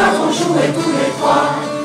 nous avons joué tous les trois.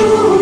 Ooh.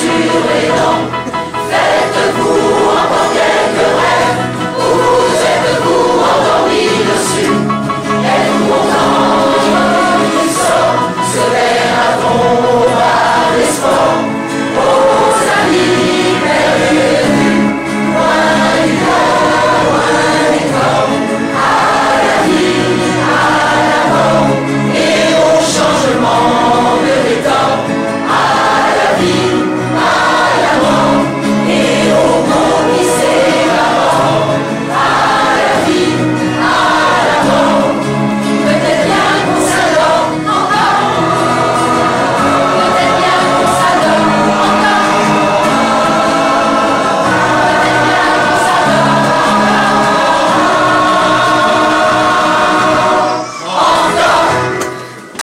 虚伪动。